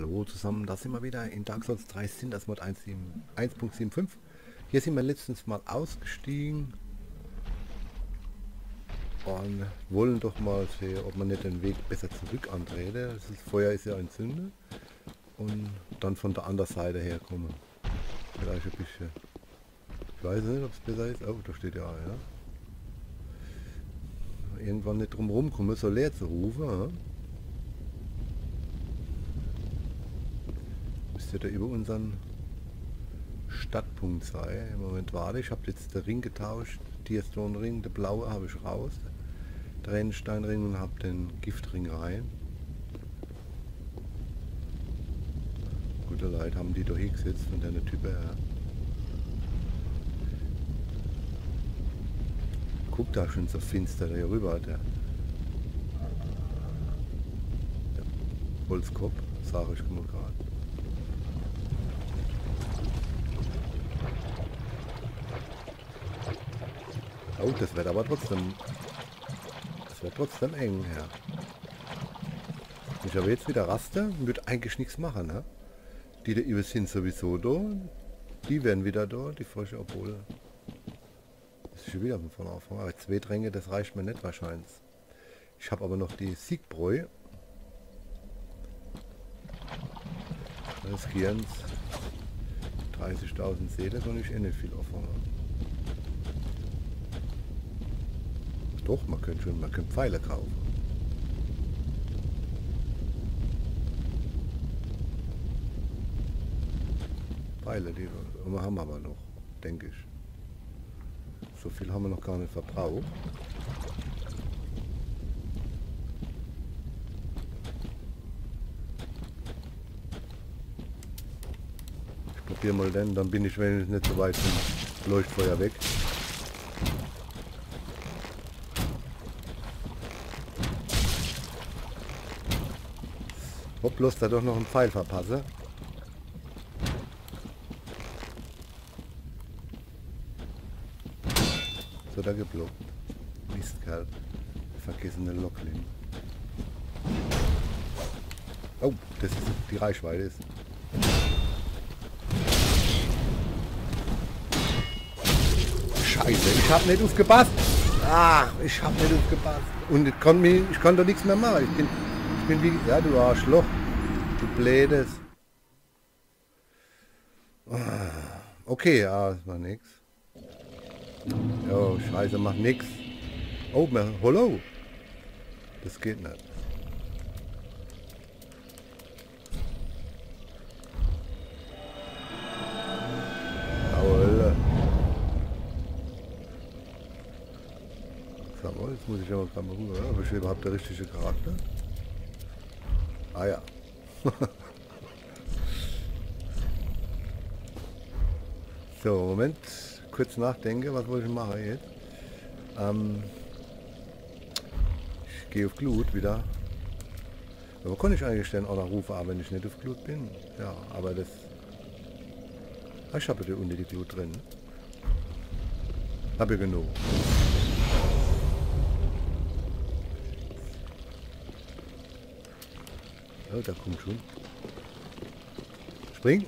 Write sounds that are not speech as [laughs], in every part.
Hallo zusammen, da sind wir wieder in Dark Souls 3 sind das Mod 1.75. Hier sind wir letztens mal ausgestiegen und wollen doch mal sehen, ob man nicht den Weg besser zurück antrete. Das Feuer ist ja entzündet und dann von der anderen Seite herkommen. Vielleicht ein bisschen. Ich weiß nicht, ob es besser ist. Oh, da steht ja einer. Irgendwann nicht drum rumkommen, so leer zu rufen. Ja? Müsste der über unseren Stadtpunkt sein. Im Moment warte ich, habe jetzt den Ring getauscht. Tierstone Ring, der blaue habe ich raus. Der Rennsteinring und habe den Giftring rein. Gute Leute haben die da hingesetzt von deiner Type her. Guck da schon so finster hier rüber, der, der Holzkopf, sage ich mal gerade. Oh, das wird aber trotzdem... Das wird trotzdem eng, ja. Ich habe jetzt wieder Raster und würde eigentlich nichts machen, ne? Die da über sind sowieso da. Die werden wieder da, die Frösche, obwohl... Das ist schon wieder von Anfang an. Zwei Dränge, das reicht mir nicht wahrscheinlich. Ich habe aber noch die Siegbräu. Gehirns 30.000 Seele, soll ich eh nicht viel auffangen. Doch, man könnte schon, man könnte Pfeile kaufen. Pfeile, die wir haben aber noch, denke ich. So viel haben wir noch gar nicht verbraucht. Ich probiere mal den, dann bin ich wenigstens nicht so weit vom Leuchtfeuer weg. Bloß da doch noch einen Pfeil verpasse. So, da geblockt. Mistkerl. Vergessene Locklin. Oh, das ist die Reichweite ist. Scheiße, ich hab nicht aufgepasst. Ach, ich hab nicht aufgepasst. Und ich kann, mich, ich doch nichts mehr machen. Ich bin bin wie... Ja, du Arschloch. Du Blädes. Ah, okay, ja, das war nix. Oh, scheiße, macht nix. Oh, hallo. Das geht nicht. Jetzt muss ich aber gerade mal rüber. Habe ich überhaupt der richtige Charakter? Ah ja. [laughs] so, Moment. Kurz nachdenke, was wollte ich machen jetzt? Ähm, ich gehe auf Glut wieder. Aber kann ich eigentlich den oder rufen, aber wenn ich nicht auf Glut bin? Ja, aber das... Ah, ich habe da unten die Glut drin. Habe genug. Oh, da kommt schon. Spring.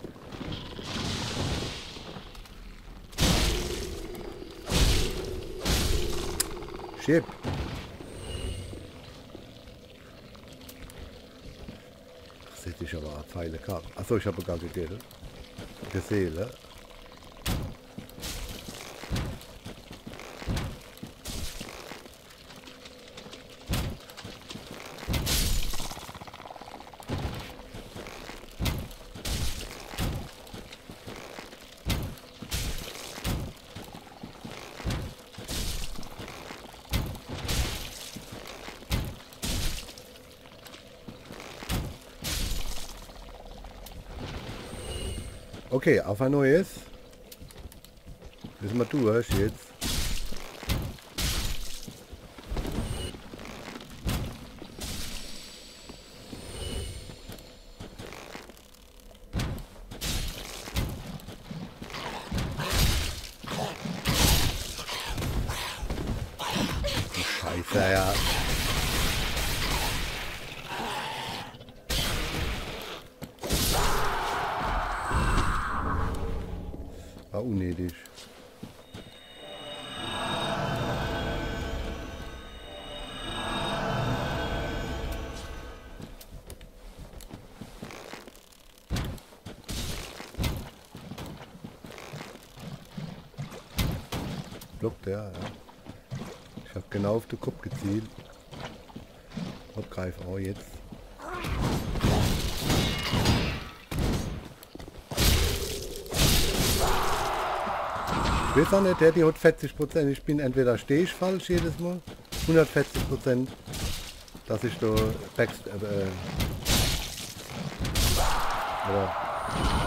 Schieb. Ach, hätte ich aber Pfeile gehabt. Achso, ich habe gar gegessen. Gesehen, Okay, auf ein neues. Wissen wir durch jetzt. Genau auf den Kopf gezielt. Und greif auch jetzt. Ich weiß auch nicht, der die hat 40 Prozent. Ich bin entweder stehe ich falsch jedes Mal, 140 Prozent, dass ich da backst, äh, oder,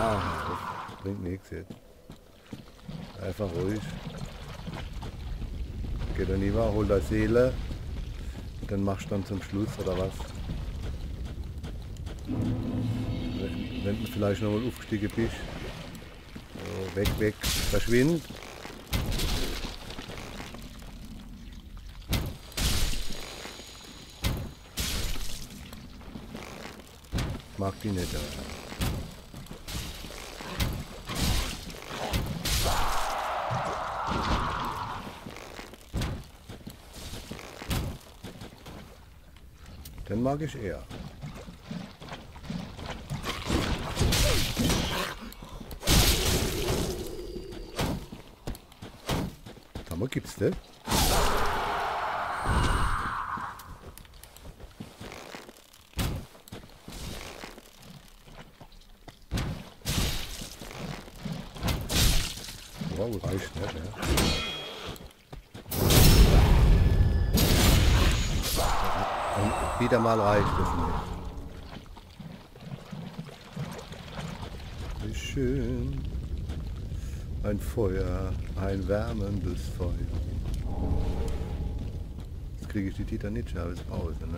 ah, das bringt nichts jetzt. Einfach ruhig. Geht dann lieber, hol der Seele, dann machst du dann zum Schluss oder was. Wenn du vielleicht noch mal aufgestiegen bist. So, weg, weg, verschwind. Mag die nicht. Mag ich eher. Aber gibt's das? Wow, reicht wieder mal nicht. Wie schön. Ein Feuer, ein wärmendes Feuer. Jetzt kriege ich die Titanitsche aus Pause, ne?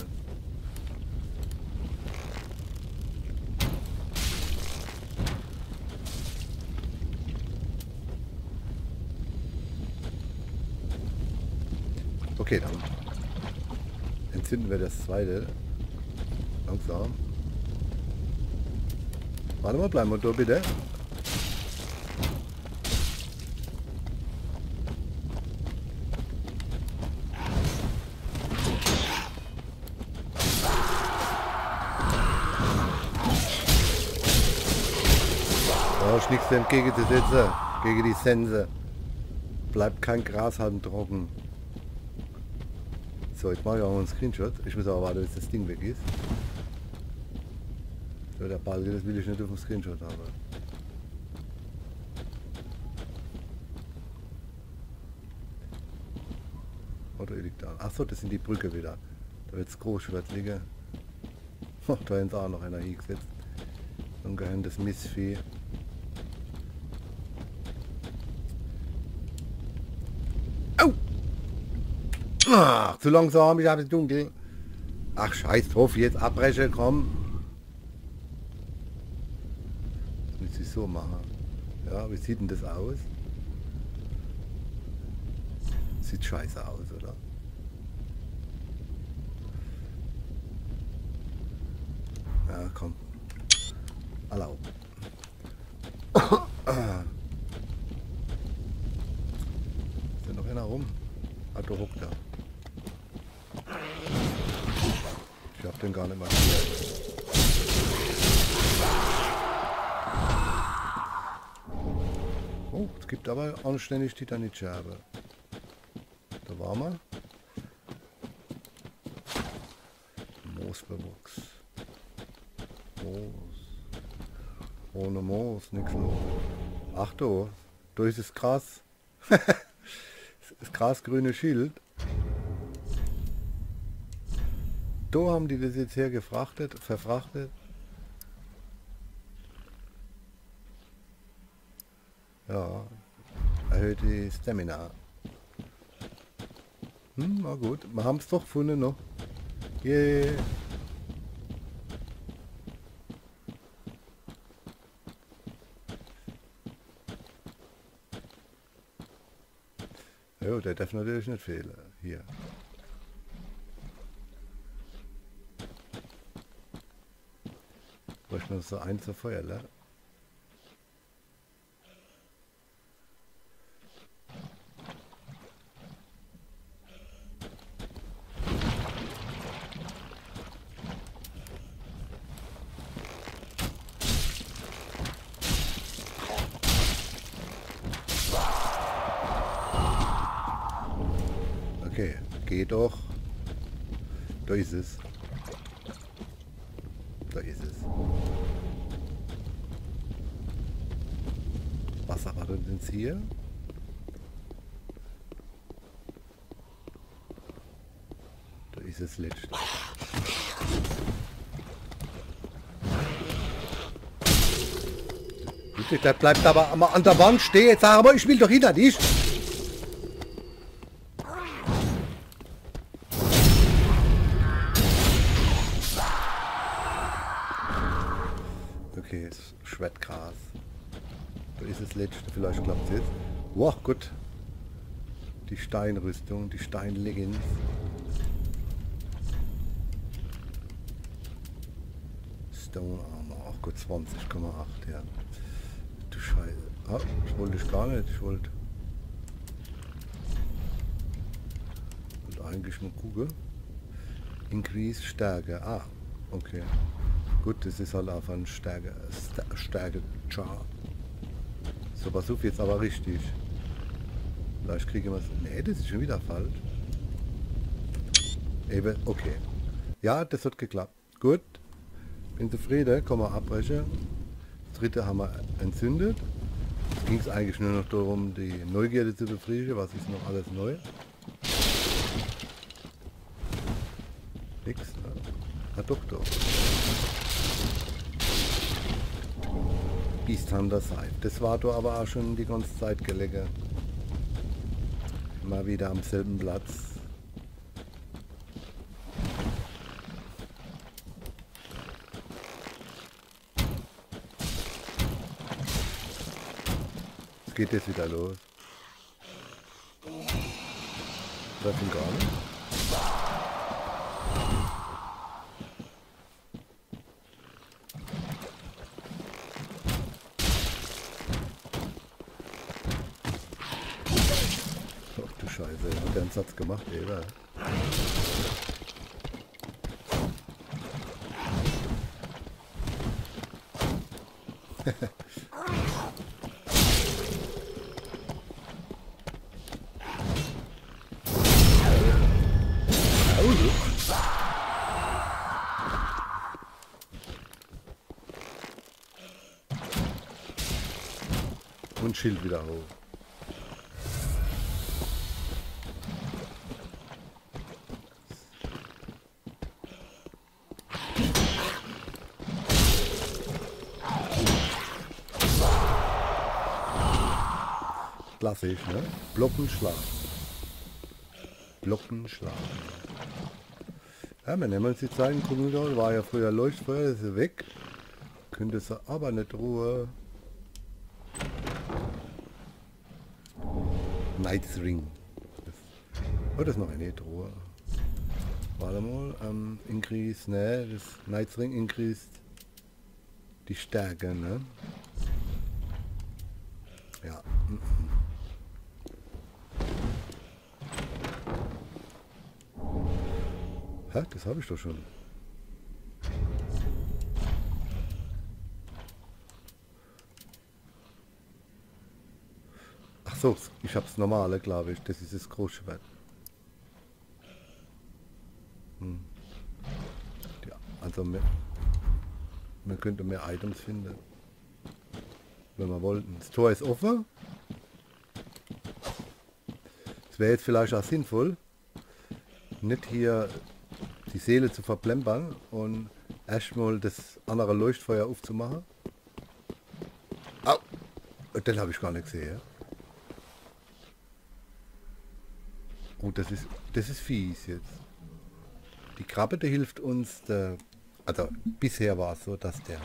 Okay, dann entzünden wir das zweite. Langsam. Warte mal, bleiben wir da bitte. Ist nichts entgegenzusetzen gegen die Sense. Bleibt kein Grashalm trocken. So, jetzt mache ich auch einen Screenshot. Ich muss aber warten, bis das Ding weg ist. So, der Ball, das will ich nicht auf dem Screenshot haben. Oder liegt da? Achso, das sind die Brücke wieder. Da wird es groß wird liegen. Oh, da ist auch noch einer hingesetzt. So ein gehirntes Missvieh. Ach, zu langsam, ich habe es dunkel. Ach, scheiß drauf, jetzt abbrechen, komm. Muss ich so machen. Ja, wie sieht denn das aus? Sieht scheiße aus, oder? Ja, komm. Erlaub. [coughs] Ist da noch einer rum? Ah, da hockt er. Ich hab den gar nicht markiert. Oh, es gibt aber anständig Titanitscherbe. Da war mal. Moosbewuchs. Moos. Ohne Moos, nix los. Ach du, da ist das Gras. [laughs] das grasgrüne Schild. Da haben die das jetzt her gefrachtet, verfrachtet. Ja, erhöht die Stamina. Hm, na gut, wir haben es doch gefunden noch. Yeah. Jo, der darf natürlich nicht fehlen. Hier. Das Klasse 1 der Feuerwehr. Ne? Okay, geh doch. Da ist es. Da ist es letztlich. Der bleibt aber an der Wand stehen. Jetzt sag aber, ich will doch hinter dich. Okay, Schwertgras. Da ist das letzte, vielleicht klappt es jetzt. Wow, gut. Die Steinrüstung, die Steinleggings. Stone Armor, ach gut, 20,8, ja. Du Scheiße. Ah, ich wollte ich gar nicht, ich wollte... Und eigentlich mal gucken. Increase Stärke, ah, okay. Gut, das ist halt einfach ein Stärke, Stärke Char. So, pass auf, jetzt aber richtig. Vielleicht kriegen wir es. Nee, das ist schon wieder falsch. Eben, okay. Ja, das hat geklappt. Gut. Bin zufrieden, man abbrechen. Das dritte haben wir entzündet. Jetzt ging es eigentlich nur noch darum, die Neugierde zu befriedigen. Was ist noch alles neu? Nix, ne? Ah, doch, doch. Beast Hunter Side. Das war da aber auch schon die ganze Zeit gelegen. Immer wieder am selben Platz. Geht jetzt wieder los. Das gar nicht. Satz gemacht, Eva. Und Schild wieder hoch. klassisch, ne? Blockenschlag. Blockenschlag. Ja, wir nehmen uns die Zeichen, gucken war ja früher Leuchtfeuer, das ist weg. Könnte es aber nicht Ruhe. Night's Ring. Oh, das ist noch eine Truhe. Warte mal, ähm, increase, ne, das Night's Ring increased die Stärke, ne? Ja. Hä? Das habe ich doch schon. So, ich habe das normale, glaube ich. Das ist das Großschwert. Hm. Ja, also mehr, man könnte mehr Items finden. Wenn wir wollten. Das Tor ist offen. Es wäre jetzt vielleicht auch sinnvoll, nicht hier die Seele zu verplempern und erstmal das andere Leuchtfeuer aufzumachen. Au! Den habe ich gar nicht gesehen. Oh, das ist, das ist fies jetzt. Die Krabbe, der hilft uns, der, also bisher war es so, dass der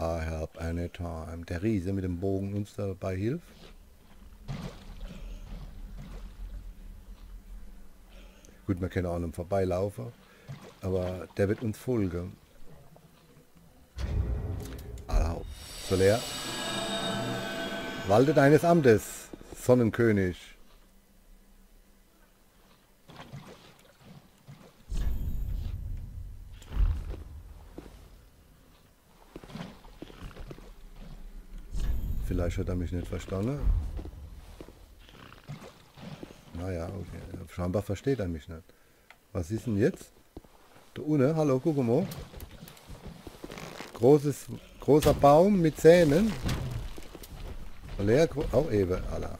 I help anytime, der Riese mit dem Bogen uns dabei hilft. Gut, man kann auch an einem vorbeilaufen, aber der wird uns folgen. Allau. Soll er? Walde deines Amtes, Sonnenkönig. Vielleicht hat er mich nicht verstanden. Ah ja, okay. Scheinbar versteht er mich nicht. Was ist denn jetzt? Da unten, hallo, guck mal. Großes, großer Baum mit Zähnen. Leer, auch eben, Allah.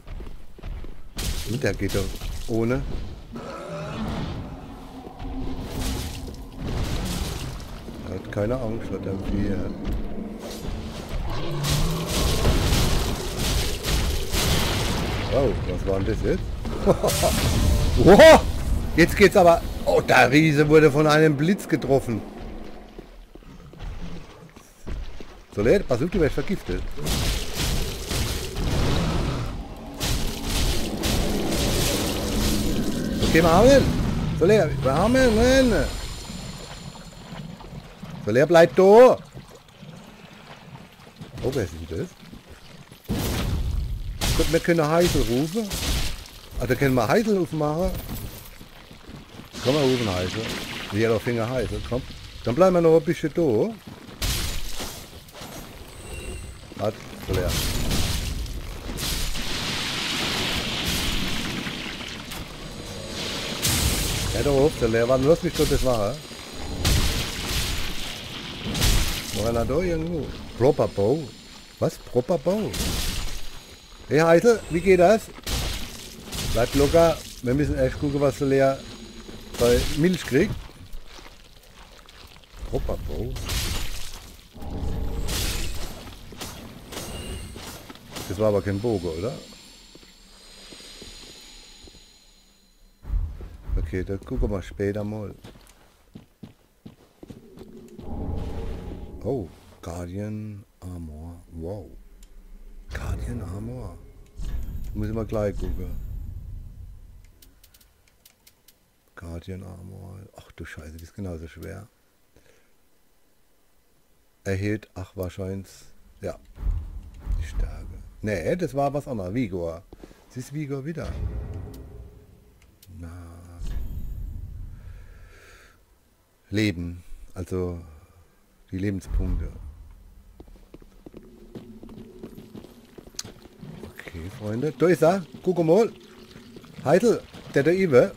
Und der geht doch ohne. Er hat keine Angst, hat irgendwie. Oh, was war denn das jetzt? [laughs] oh, jetzt geht's aber. Oh, der Riese wurde von einem Blitz getroffen. So, Leute, pass auf, du wirst vergiftet. Okay, haben So, Lea, haben ihn. So, Lea, bleibt da. Oh, wer ist denn das? Gut, wir können Heisel rufen. Also können wir Heisel aufmachen. Komm mal rufen Heisel. Jeder Finger Heisel, komm. Dann bleiben wir noch ein bisschen da. Warte, so leer. Ja, da hoch, der leer war. Lass mich doch das machen. War einer da irgendwo? Proper Bow. Was? Proper Bow? Hey Heisel, wie geht das? Bleibt locker. Wir müssen erst gucken, was der Lea bei Milch kriegt. Proper Bow. Das war aber kein Bogen, oder? Okay, dann gucken wir später mal. Oh, Guardian Armor. Wow. Guardian Armor. Muss ich mal gleich gucken. Guardian Armor. Ach du Scheiße, die ist genauso schwer. Erhielt, ach wahrscheinlich, ja, die Stärke. Nee, das war was anderes. Vigor. Es ist Vigor wieder. Na. Leben. Also die Lebenspunkte. Okay, Freunde. Da ist er. Guck mal. Heitel, der da über.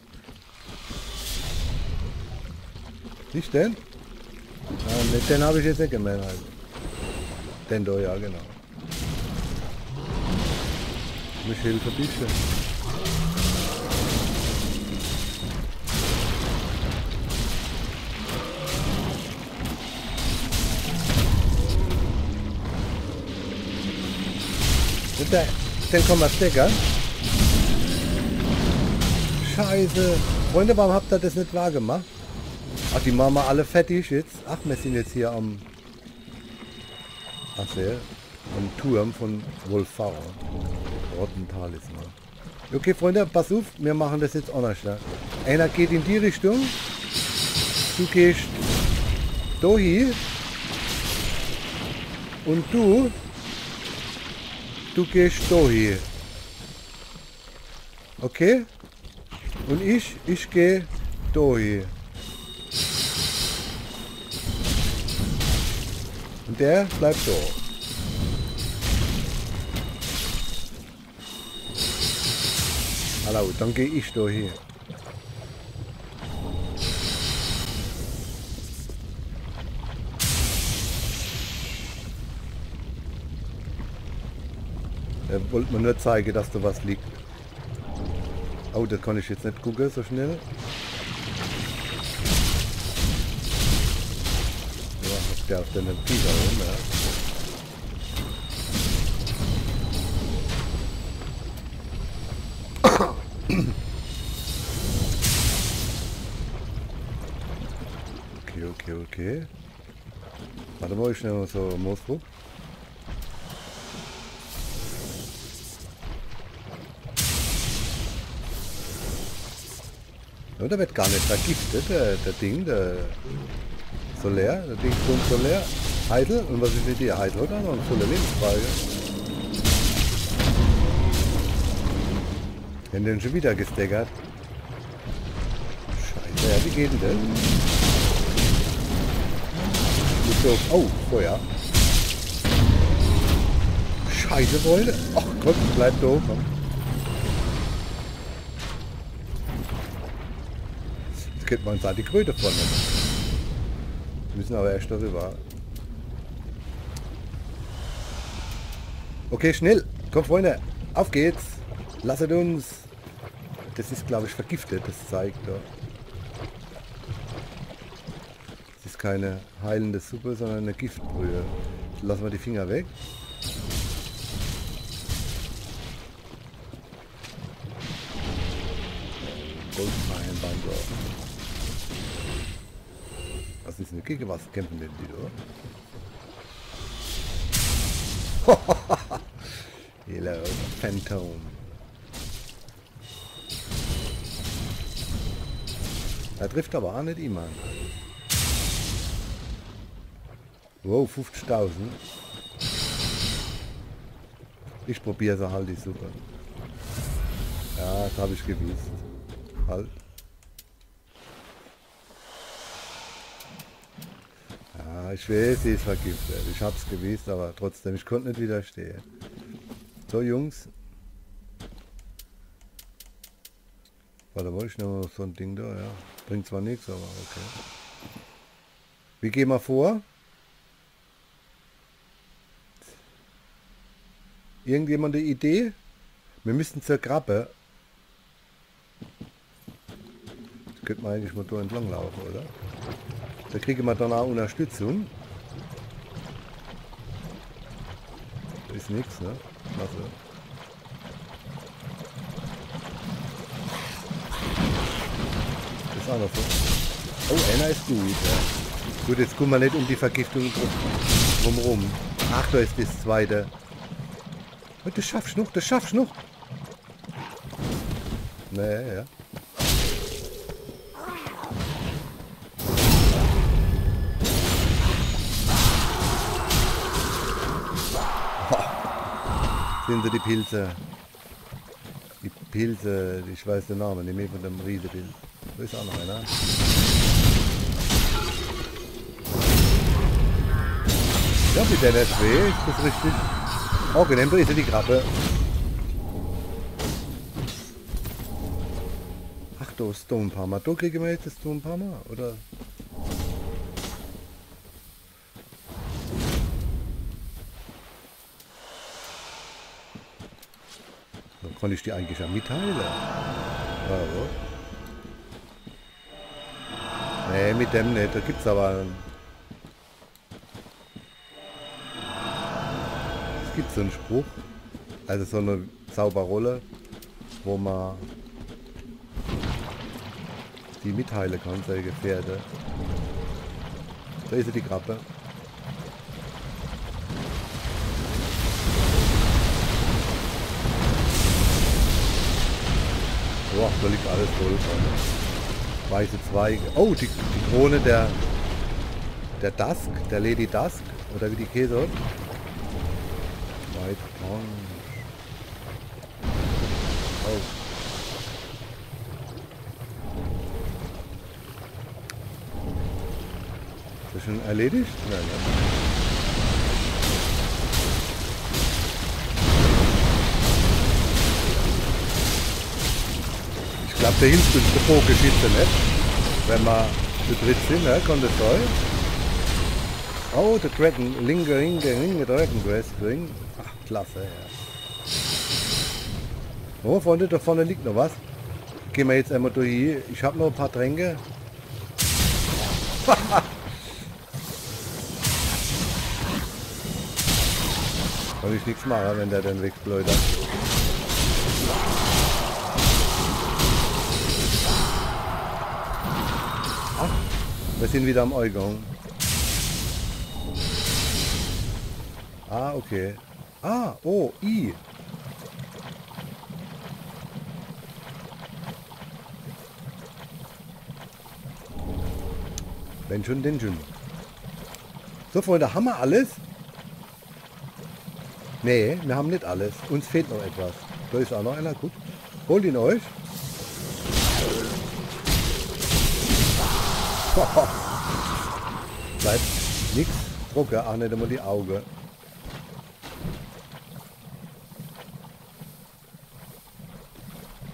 Nicht den? Nein, mit den habe ich jetzt nicht gemeint. Also. Den da, ja, genau. Mich hilft ein bisschen. Good. 10 Komma Stecker. Scheiße. Freunde, warum habt ihr das nicht wahr gemacht? Ach, die machen wir alle fertig jetzt. Ach, wir sind jetzt hier am... Ach, sehr. Am Turm von Wolfauer. Rottentalisman. Ne? Okay, Freunde, pass auf. Wir machen das jetzt auch noch schnell. Einer geht in die Richtung. Du gehst... Dohi. Und du du gehst da hier. Okay? Und ich, ich gehe da hier. Und der bleibt da. Hallo, dann gehe ich da hier. Er wollte mir nur zeigen, dass da was liegt. Oh, das kann ich jetzt nicht gucken so schnell. Ja, habt ihr auf den Pizza rum, ja. [coughs] Okay. Warte mal, ich mal so Moosbruch. Ja, der wird gar nicht vergiftet, der, der Ding, der Solär, der Ding von Solär. Heidel, und was ist mit dir? Heidel oder noch eine volle Lebensfrage? Wenn den schon wieder gesteggert. Scheiße, ja, wie geht denn das? Oh, Feuer. Scheiße, Freunde. Ach Gott, bleibt doof. Könnte man sagen, die Kröte vorne. Wir müssen aber erst darüber. Okay, schnell. Komm, Freunde. Auf geht's. Lasset uns. Das ist, glaube ich, vergiftet, das zeigt da. Es ist keine heilende Suppe, sondern eine Giftbrühe. Lassen wir die Finger weg. Gegen was kämpfen denn die da? Hello, Phantom. Er trifft aber auch nicht immer. Wow, 50.000. Ich probiere sie halt die Suppe. Ja, das habe ich gewusst. Halt. Ich weiß, sie ist vergiftet. Ich hab's gewusst, aber trotzdem, ich konnte nicht widerstehen. So, Jungs. Warte, wollte ich noch so ein Ding da, ja. Bringt zwar nichts, aber okay. Wie gehen wir vor? Irgendjemand eine Idee? Wir müssen zur Krabbe. Das könnte man eigentlich mal da entlang laufen, oder? Da kriegen wir dann auch Unterstützung. Da ist nichts, ne? Also. Ist auch noch so. Oh, einer ist gut, ja. Gut, jetzt gucken wir nicht um die Vergiftung drumherum. Ach, da ist das zweite. Und das schaffst du noch, das schaffst du noch. Nee, ja. Sind sie die Pilze? Die Pilze, ich weiß den Namen, nicht mehr von dem Riesepilz. Da ist auch noch einer. Ja, mit der weh, ist das richtig? Okay, dann dreht die Krabbe. Ach, da ist Mal. Da kriegen wir jetzt das ein paar Mal, oder? Konnte ich die eigentlich ja mitteilen. Ja, Nee, mit dem nicht. Da gibt es aber gibt so einen Spruch, also so eine Zauberrolle, wo man die mitteilen kann, solche Pferde. Da ist die Krabbe. Boah, da liegt alles voll. Weiße Zweige. Oh, die, die Krone der, der Dusk, der Lady Dusk, oder wie die Käse weit vorn. Oh. Ist das schon erledigt? Nein, nein. Ich glaube, der hilft uns der Vogelschütze nicht. Wenn wir zu dritt sind, ne? Kann das sein? Oh, der Dragon, Linge, Linge, Linge, Dragon Quest Ring. Klasse, ja. Oh, Freunde, da vorne liegt noch was. Gehen wir jetzt einmal durch hier. Ich habe noch ein paar Tränke. [laughs] Kann ich nichts machen, wenn der dann wegschleudert. Wir sind wieder am Eugang. Ah, okay. Ah, oh, I. Wenn schon, denn schon. So, Freunde, haben wir alles? Nee, wir haben nicht alles. Uns fehlt noch etwas. Da ist auch noch einer. Gut. Holt ihn euch. [laughs] Bleibt nichts. Drucke, auch nicht immer die Augen.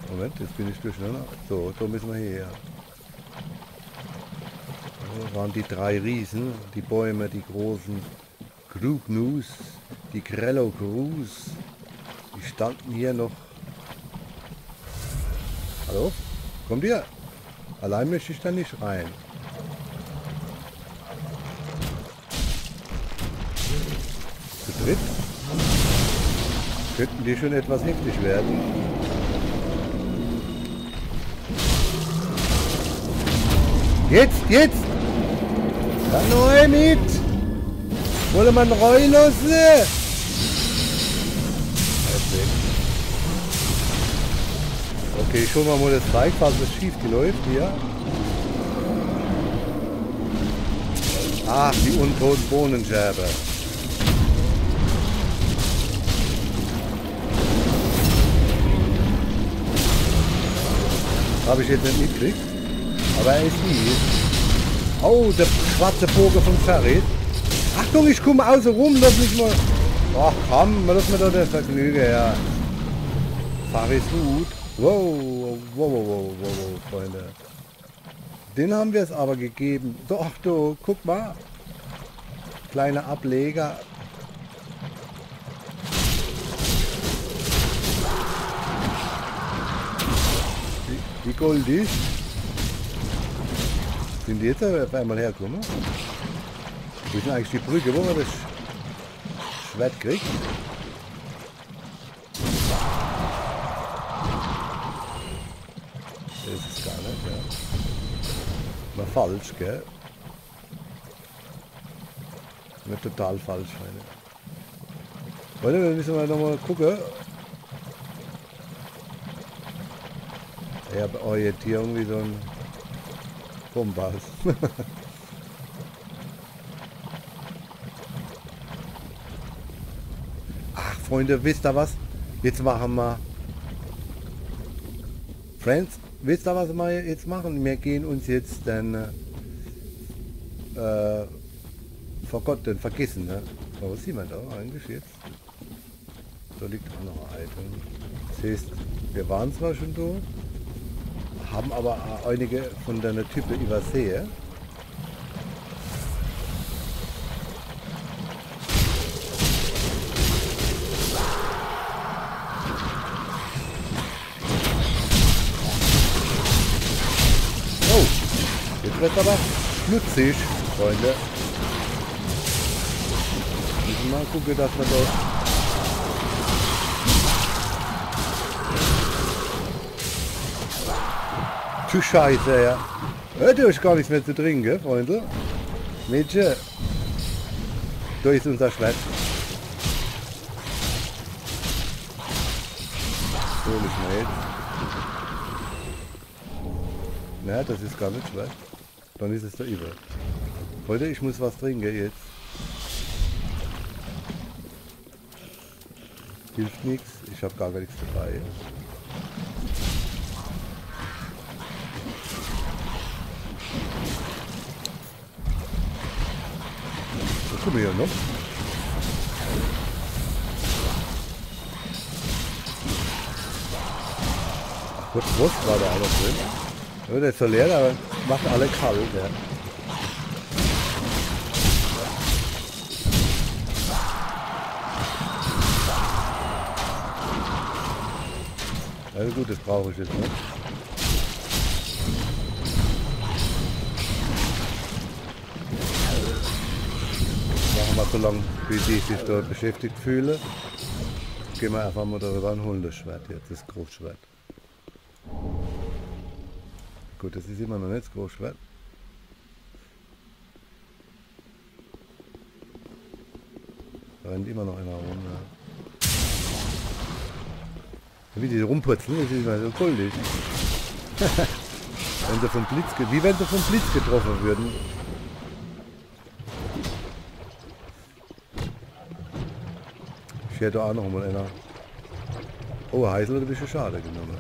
Moment, jetzt bin ich durcheinander. So, da müssen wir her. waren die drei Riesen, die Bäume, die großen Grugnus, die Grello Grus. Die standen hier noch. Hallo? Kommt ihr? Allein möchte ich da nicht rein. Dritt? Könnten die schon etwas heftig werden. Jetzt, jetzt! Neu mit! Wolle man reulosse! Okay, ich hol mal mal das Bike, falls es schief läuft hier. Ach, die untoten Bohnenscherbe. Habe ich jetzt nicht mitgekriegt. Aber er ist nie. Oh, der schwarze Vogel von Ferry. Achtung, ich komme außen rum, lass mich mal. Ach komm, lass mir doch das Vergnügen, ja. Fahr ist gut. Wow, wow, wow, wow, wow, Freunde. Den haben wir es aber gegeben. Doch, du, guck mal. Kleine Ableger. Wie goldig. Sind die jetzt auf einmal hergekommen? Wo ist denn eigentlich die Brücke, wo man das Schwert kriegt? Das ist gar nicht, ja. Mal falsch, gell? Nicht total falsch, meine. Warte, wir müssen mal nochmal gucken. Ich habe hier irgendwie so ein Kompass. [laughs] Ach, Freunde, wisst ihr was? Jetzt machen wir... Friends, wisst ihr, was wir jetzt machen? Wir gehen uns jetzt dann... Äh, vor Gott, dann vergessen, ne? Was sieht man da eigentlich jetzt? Da liegt auch noch ein Item. Das heißt, wir waren zwar schon da, haben aber auch einige von deiner Type übersehen. Oh, jetzt wird aber schmutzig, Freunde. Mal gucken, dass wir dort Zu scheiße, ja. Du hast gar nichts mehr zu trinken, Freunde. Mädchen. Da ist unser Schwert. So ich mal jetzt. Na, das ist gar nicht schlecht. Dann ist es da über. Freunde, ich muss was trinken jetzt. Hilft nichts, ich habe gar nichts dabei. Noch? Ach Gott, Wurst war da alles drin. Ja, der ist so leer, aber macht alle kalt. Ja. Also gut, das brauche ich jetzt nicht. So lange, bis ich sich da beschäftigt fühle. Gehen wir einfach mal darüber und holen das Schwert jetzt, das Großschwert. Gut, das ist immer noch nicht das Großschwert. Da rennt immer noch einer rum. Ja. Wie die rumpurzeln, das ist mal so goldig. [laughs] wenn sie vom Blitz, wie wenn sie vom Blitz getroffen würden. Ich hätte auch noch mal einer. Oh, Heisel hat ein bisschen schade genommen.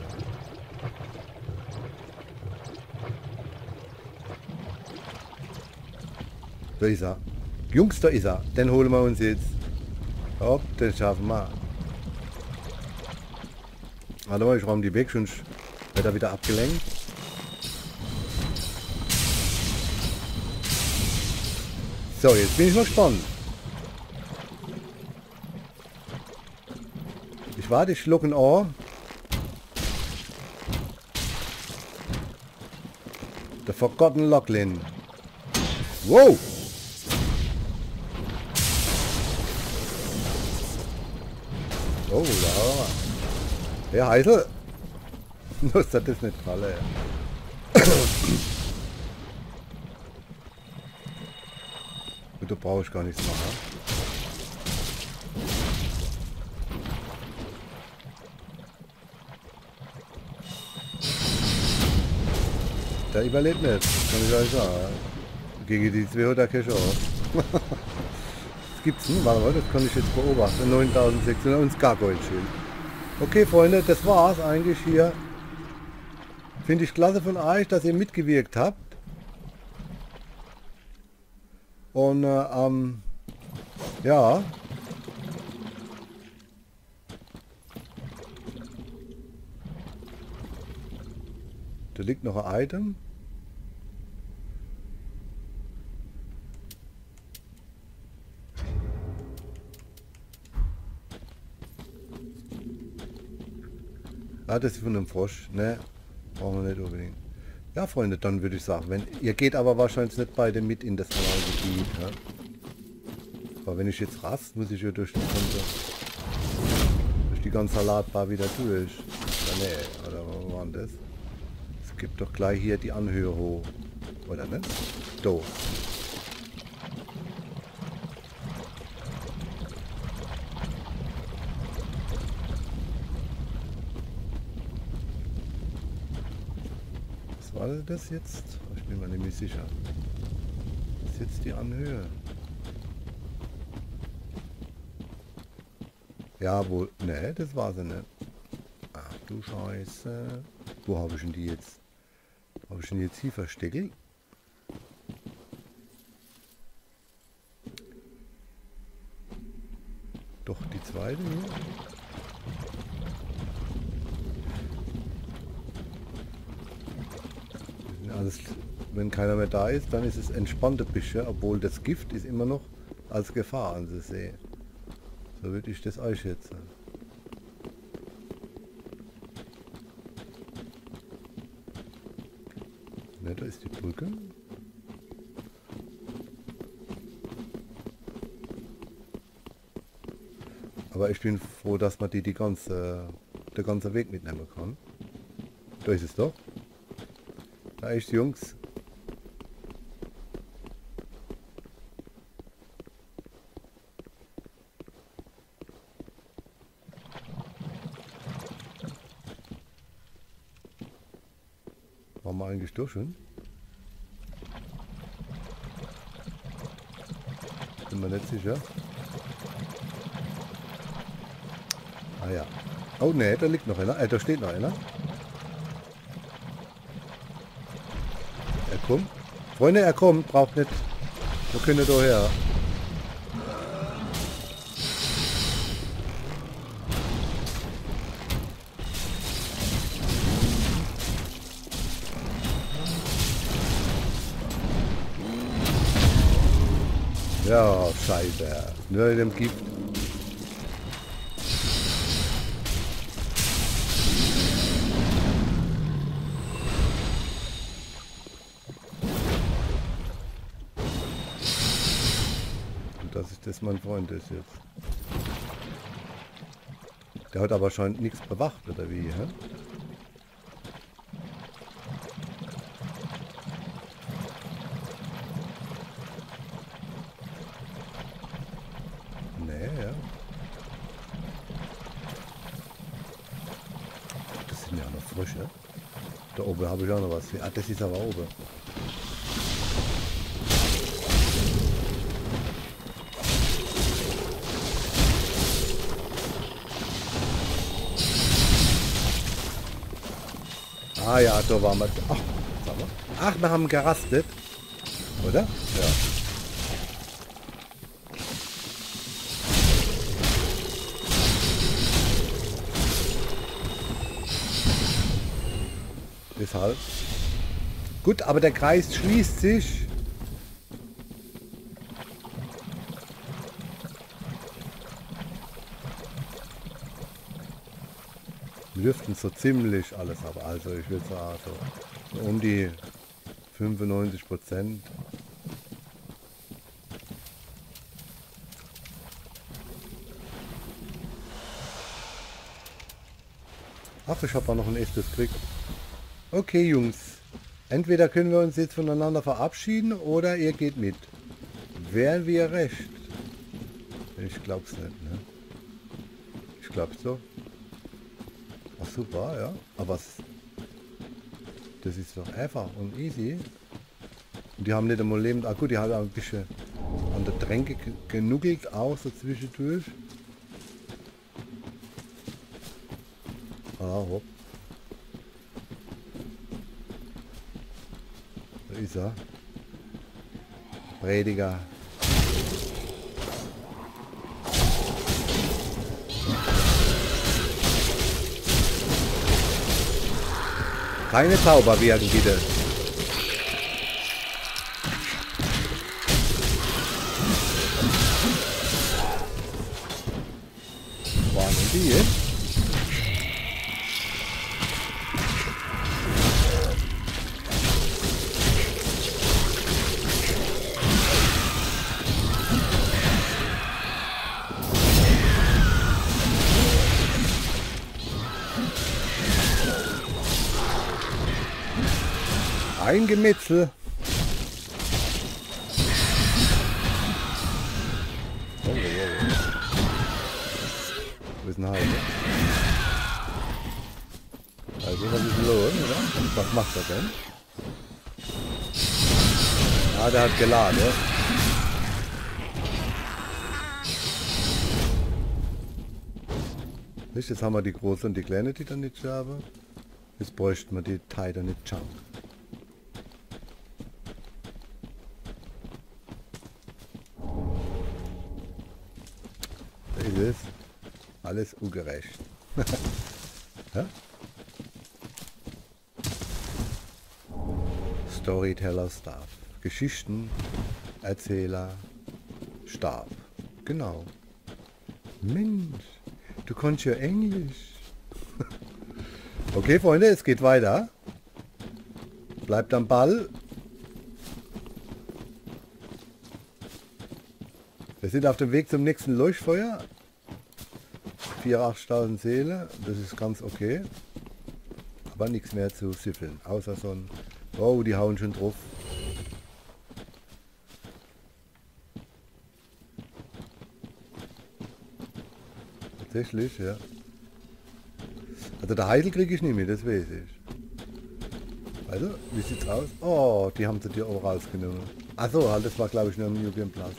Da ist er. Jungs, da ist er. Den holen wir uns jetzt. Hopp, den schaffen wir. Warte mal, ich räume die weg, sonst wird er wieder abgelenkt. So, jetzt bin ich mal gespannt. Ich warte, ich schluck ein Ohr. The Forgotten Locklin. Wow! Oh. Ja, Heisel. Muss [laughs] das nicht fallen. [coughs] Gut, da brauche ich gar nichts machen. Der überlebt nicht, kann ich euch sagen. Gegen die 200 Cash auch. Was gibt's denn? Warte mal, das kann ich jetzt beobachten. 9600 und Skargold-Schild. Okay, Freunde, das war's eigentlich hier. Finde ich klasse von euch, dass ihr mitgewirkt habt. Und äh, ähm, ja. Da liegt noch ein Item. Ah, das ist von einem Frosch. Ne, brauchen wir nicht unbedingt. Ja, Freunde, dann würde ich sagen, wenn ihr geht aber wahrscheinlich nicht beide mit in das Gebiet. Ja? Aber wenn ich jetzt rast, muss ich ja durch die ganze, durch die ganze Salatbar wieder durch. Ja, nee, oder wo war das? Es gibt doch gleich hier die Anhöhe hoch. Oder ne? Do. Was war das jetzt? Ich bin mir mehr sicher. Ist jetzt die Anhöhe. Ja, wohl. Ne, das war sie nicht. Ach du Scheiße. Wo habe ich denn die jetzt? Habe ich denn jetzt hier versteckt? Doch, die zweite hier. Alles, wenn keiner mehr da ist, dann ist es entspannte bisschen, obwohl das Gift ist immer noch als Gefahr anzusehen. So würde ich das einschätzen. Ne, da ist die Brücke. Aber ich bin froh, dass man die, die ganze, der ganze Weg mitnehmen kann. Da ist es doch. Da ist Jungs. Waren wir eigentlich durch schon? Bin mir nicht sicher. Ah ja. Oh ne, da liegt noch einer. Äh, da steht noch einer. Er kommt. Freunde, er kommt. Braucht nicht. Wo könnt ihr da her? Ja, scheiße. Nur in dem Gift. Und dass ich das mein Freund ist jetzt. Der hat aber schon nichts bewacht, oder wie, hä? Nee, ja. Frische. Da oben habe ich auch noch was. Ah, das ist aber oben. Ah ja, da waren wir. Ach, mal. Ach, wir haben gerastet. Oder? deshalb. Gut, aber der Kreis schließt sich. Wir dürften so ziemlich alles ab. Also ich würde sagen, so um die 95 Prozent. Ach, ich habe auch noch ein echtes Krieg. Okay, Jungs. Entweder können wir uns jetzt voneinander verabschieden oder ihr geht mit. Wären wir recht? Ich glaub's nicht, ne? Ich glaub so. Ach super, ja. Aber. Das ist doch einfach und easy. Und die haben nicht einmal lebend... Ah gut, die haben ein bisschen an der Tränke genuggelt auch so zwischendurch. Ah, hopp. Ist er. Prediger. Keine Zauber werden, bitte. Waren die jetzt? Geladen. Nicht, jetzt haben wir die große und die kleine Titanic Scherbe. Jetzt bräuchten wir die Titanic Chunk. ist alles ungerecht. [laughs] Storyteller Stab. Geschichten, Erzähler, Stab. Genau. Mensch, du konntest ja Englisch. [laughs] okay, Freunde, es geht weiter. Bleibt am Ball. Wir sind auf dem Weg zum nächsten Leuchtfeuer. 4.000, Seele, das ist ganz okay. Aber nichts mehr zu süffeln, außer so ein... Oh, die hauen schon drauf. Tatsächlich, ja. Also der Heidel kriege ich nicht mehr, das weiß ich. Also, wie sieht's aus? Oh, die haben sie dir auch rausgenommen. Achso, halt, das war glaube ich nur im Plus.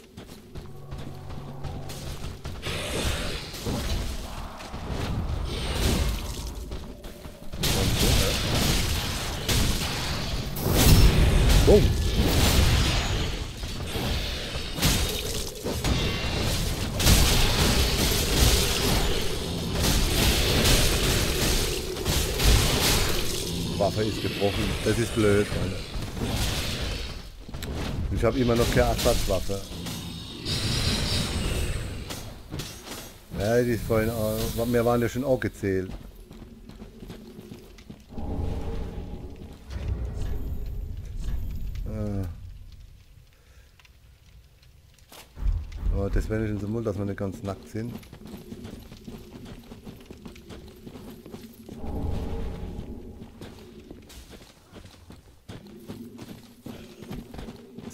Das ist blöd. Mann. Ich habe immer noch keine Ersatzwaffe. Ja, die ist vorhin auch, wir waren ja schon auch gezählt. das wäre nicht so Mund, dass wir nicht ganz nackt sind.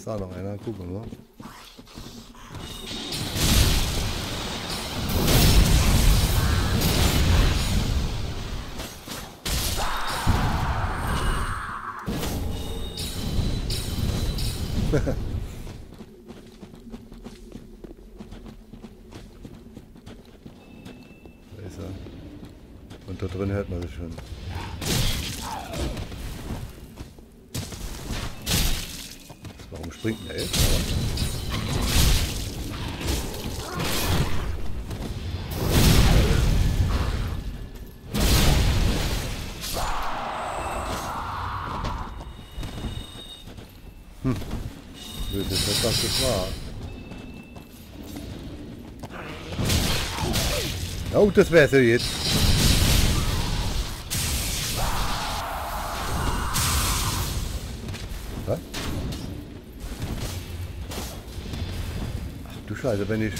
Ist da noch einer? Gucken wir mal. was es war. Oh, das wäre so jetzt. Du Scheiße, wenn ich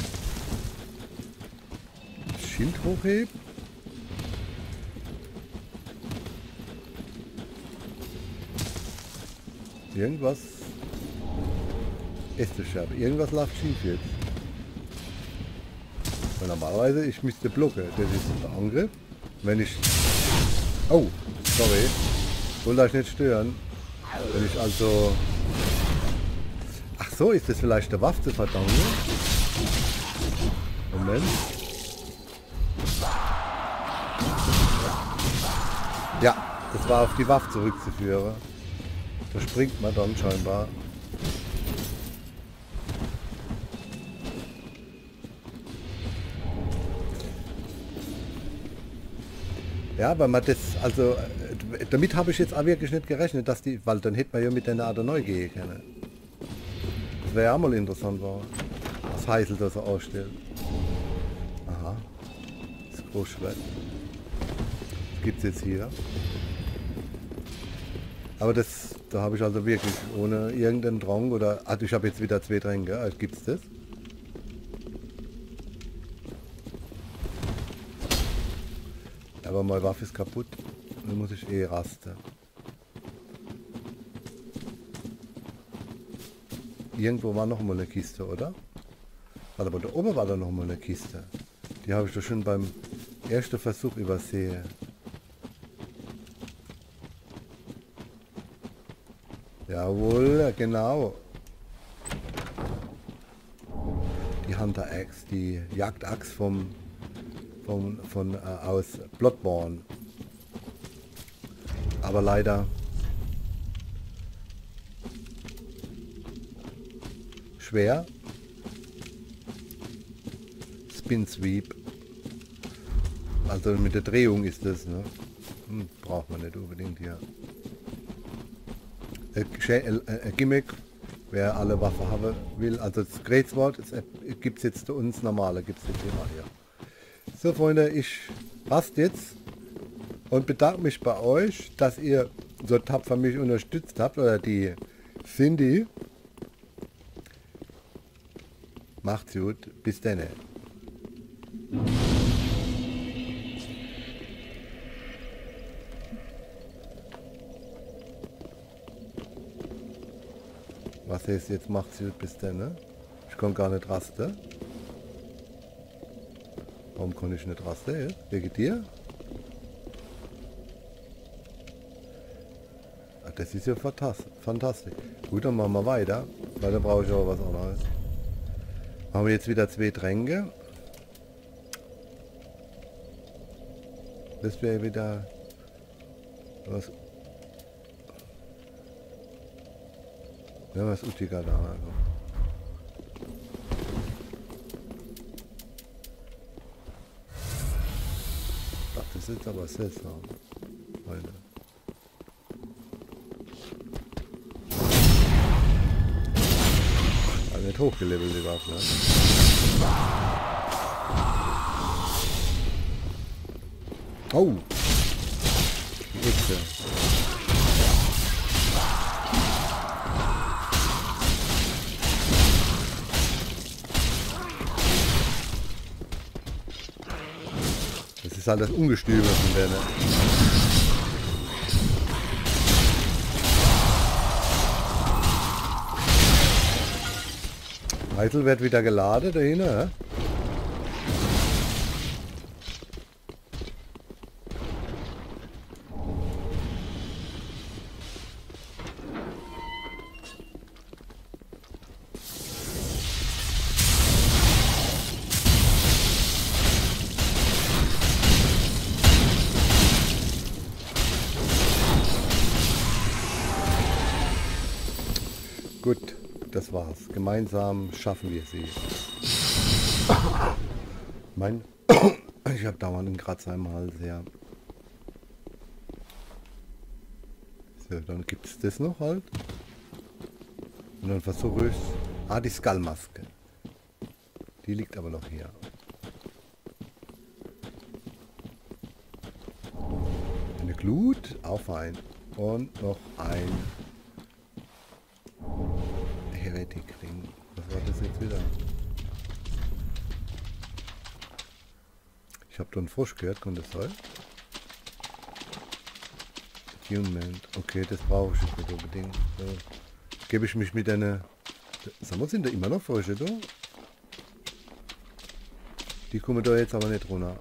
das Schild hochhebe. Irgendwas ist das Scherbe. Irgendwas läuft schief jetzt. Weil normalerweise ich müsste blocken. Das ist der Angriff. Wenn ich... Oh, sorry. Wollte euch nicht stören. Wenn ich also... Ach so, ist das vielleicht der Waffe zu? Moment. Ja, das war auf die Waffe zurückzuführen. Da springt man dann scheinbar. Ja, weil man das, also äh, damit habe ich jetzt auch wirklich nicht gerechnet, dass die, weil dann hätte man ja mit der Art neu gehen können. Das wäre ja mal interessant war, was Heisel das so ausstellt. Aha, das Großschwert. Das gibt es jetzt hier. Aber das, da habe ich also wirklich ohne irgendeinen Drang oder, also ich habe jetzt wieder zwei Tränke, also gibt es das? Aber meine Waffe ist kaputt, dann muss ich eh rasten. Irgendwo war noch mal eine Kiste, oder? Warte, aber da oben war da noch mal eine Kiste. Die habe ich doch schon beim ersten Versuch übersehen. Jawohl, genau. Die Hunter Axe, die Jagdaxt vom, vom von äh, aus Bloodborne. Aber leider schwer. Spin Sweep. Also mit der Drehung ist das, ne? Hm, braucht man nicht unbedingt hier. Ein Gimmick, wer alle Waffen haben will. Also das Grätswort gibt es jetzt zu uns normale, gibt es jetzt immer hier. So Freunde, ich passt jetzt und bedanke mich bei euch, dass ihr so tapfer mich unterstützt habt oder die Cindy. Macht's gut, bis dann. Was heißt jetzt macht's gut bis dann, ne? Ich kann gar nicht rasten. Warum kann ich nicht rasten? Wegen dir? Ach, das ist ja fantastisch. Gut, dann machen wir weiter, weil da brauche ich auch was anderes. Haben wir jetzt wieder zwei Tränke. Das wäre wieder was Ja, was utiger da. Also. Das ist aber seltsam. Leute. Also nicht hochgelevelt die Waffe. Oh! Die Echse. Ist halt das Ungestüm von der, ne? Heisel wird wieder geladen dahinter, ja? Gemeinsam schaffen wir sie. mein, ich habe dauernd einen Kratzer im Hals, ja. So, dann gibt es das noch halt. Und dann versuche ich... Ah, die Skullmaske. Die liegt aber noch hier. Eine Glut, auf ein. Und noch ein Konfetti kriegen. Was war das jetzt wieder? Ich habe da einen Frosch gehört, kann das sein? Attunement. Okay, das brauche ich nicht unbedingt. So. Gebe ich mich mit einer... Sagen wir, sind da immer noch Frösche da? Die kommen da jetzt aber nicht runter.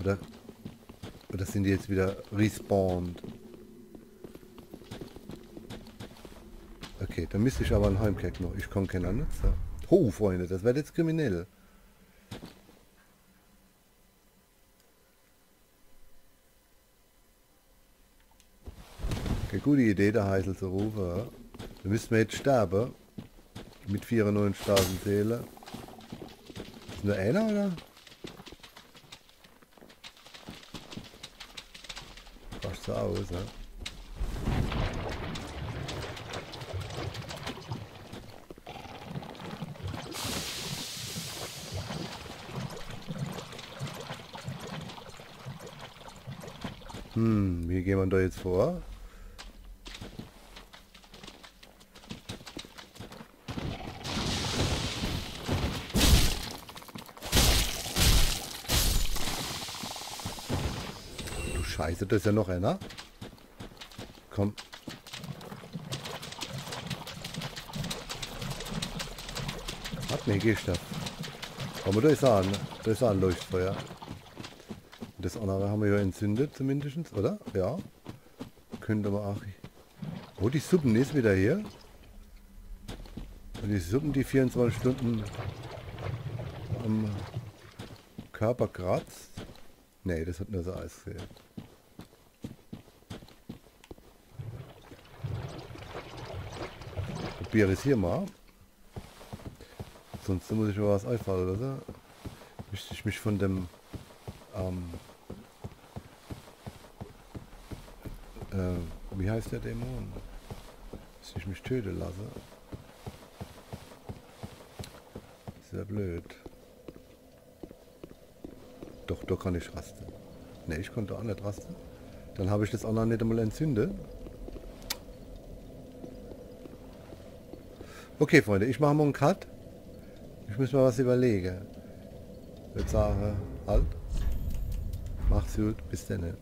Oder? Oder sind die jetzt wieder respawned? Dann müsste ich aber einen Heimkeck noch. Ich kann keinen Nutzer. Oh, Freunde, das wird jetzt kriminell. Okay, gute Idee, der Heißel zu rufen. Ja. Da müssten wir jetzt sterben. Mit 94.000 Seelen. Ist nur einer, oder? Fast so aus, ja. Hm, wie gehen wir da jetzt vor? Du Scheiße, das ist ja noch einer. Komm. Hat mir gehst du. Aber da ist an. Da ist ein Leuchtfeuer. Das andere haben wir ja entzündet zumindest, oder? Ja. Könnte man auch... Oh, die Suppen ist wieder hier. Und die Suppen, die 24 Stunden am Körper kratzt. Nee, das hat nur so Eis gesehen. Probiere es hier mal. Sonst muss ich mal was einfallen, oder? Möchte ich mich von dem ähm, äh, wie heißt der Dämon? Dass ich mich töten lasse. Sehr blöd. Doch, da kann ich rasten. Ne, ich konnte auch nicht rasten. Dann habe ich das andere nicht einmal entzündet. Okay, Freunde, ich mache mal einen Cut. Ich muss mal was überlegen. Ich würde sagen, halt. Macht's gut, bis dann.